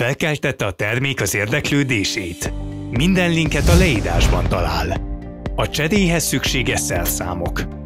Felkeltette a termék az érdeklődését? Minden linket a leírásban talál. A cseréhez szükséges szerszámok.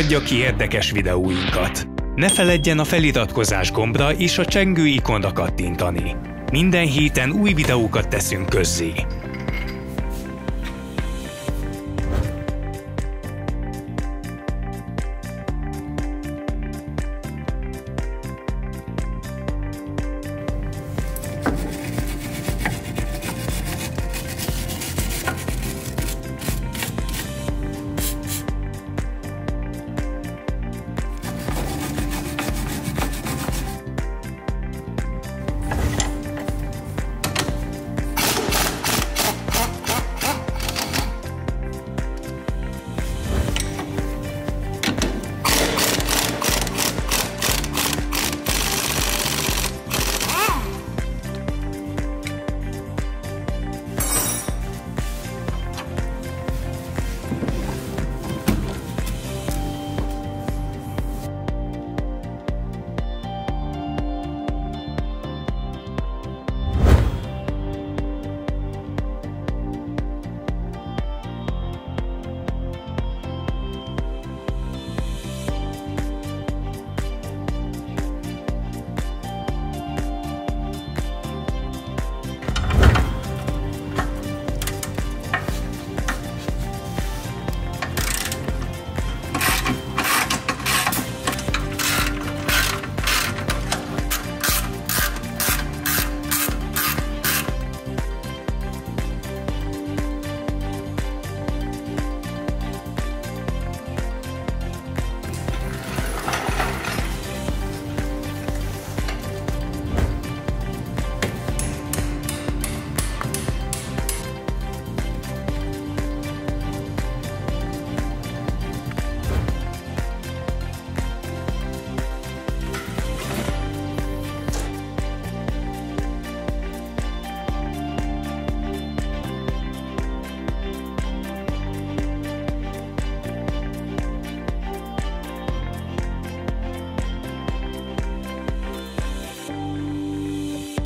Hagyja ki érdekes videóinkat! Ne feledjen a feliratkozás gombra és a csengő ikonra kattintani. Minden héten új videókat teszünk közzé.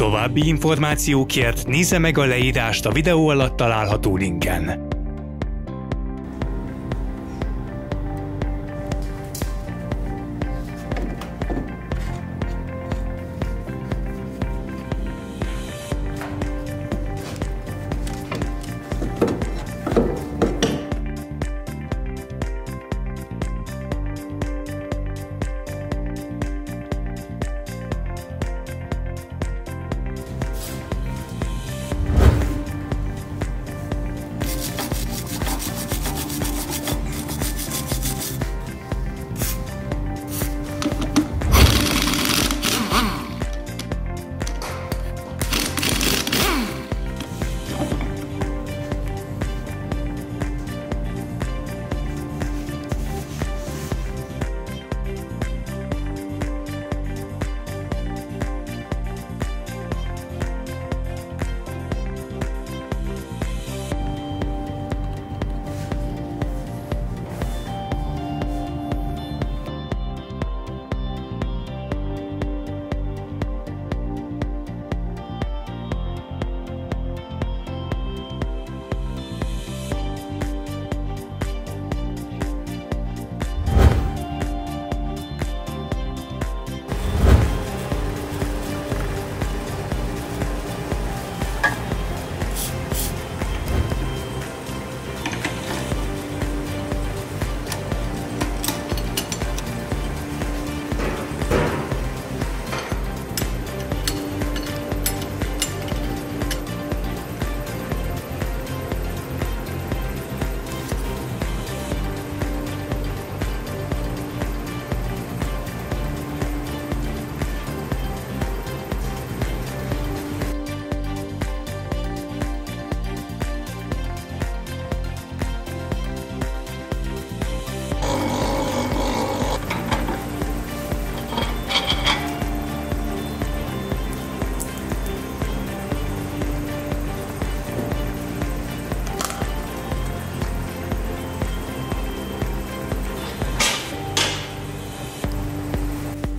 További információkért nézze meg a leírást a videó alatt található linken.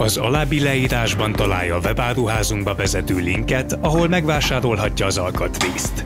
Az alábbi leírásban találja a webáruházunkba vezető linket, ahol megvásárolhatja az alkatrészt.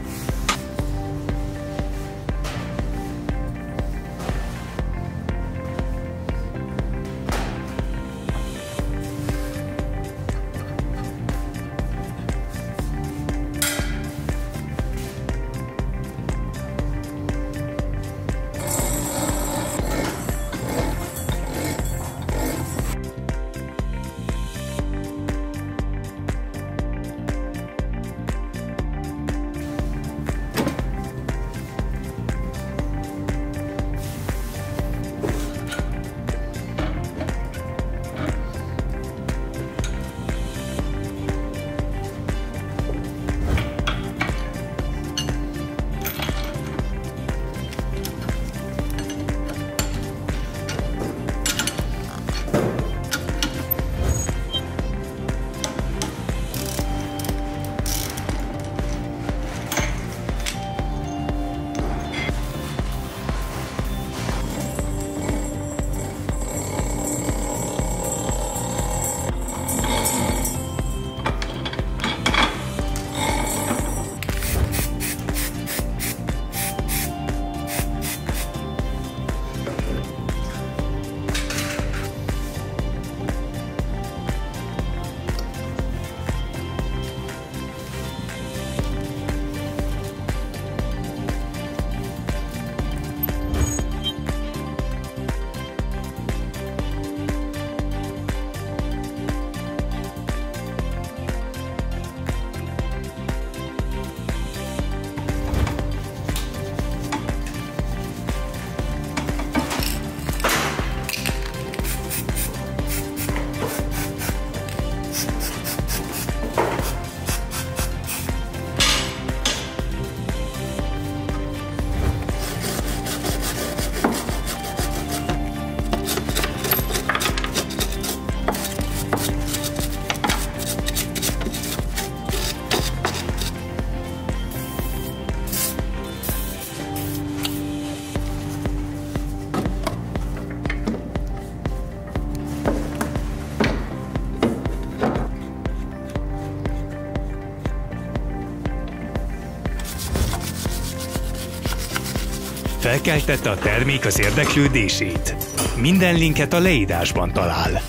Felkeltette a termék az érdeklődését. Minden linket a leírásban talál.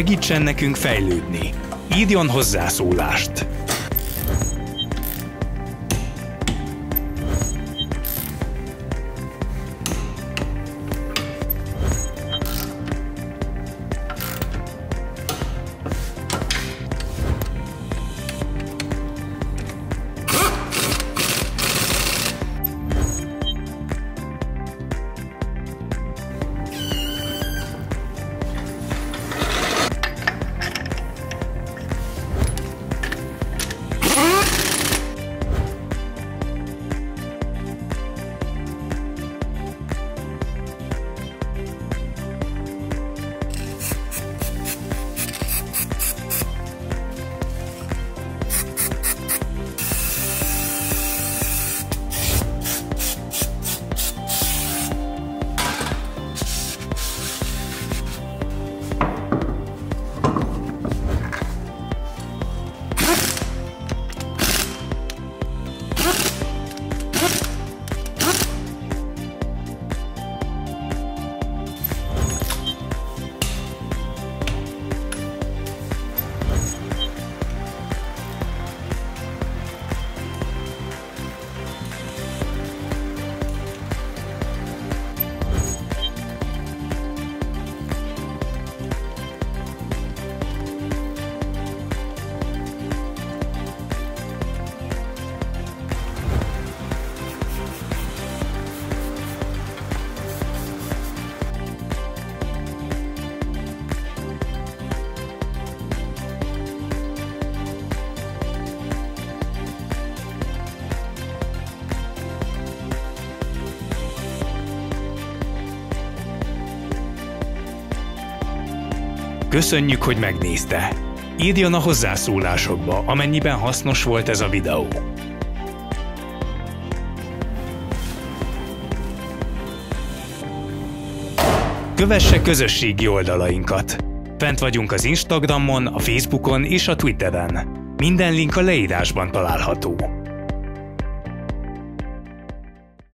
Segítsen nekünk fejlődni. Írjon hozzászólást! Köszönjük, hogy megnézte! Írjon a hozzászólásokba, amennyiben hasznos volt ez a videó. Kövesse közösségi oldalainkat! Fent vagyunk az Instagramon, a Facebookon és a Twitteren. Minden link a leírásban található.